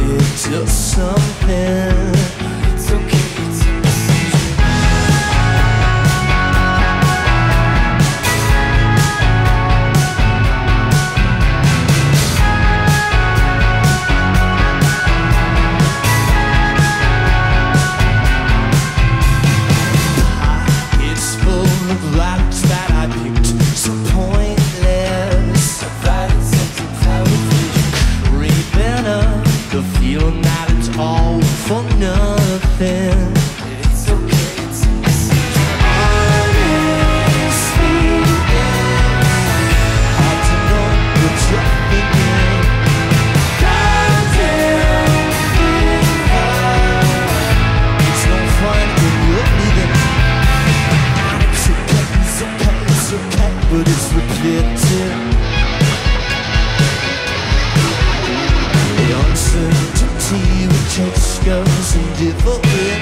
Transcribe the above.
It's just something but it's repeating The uncertainty which just goes and different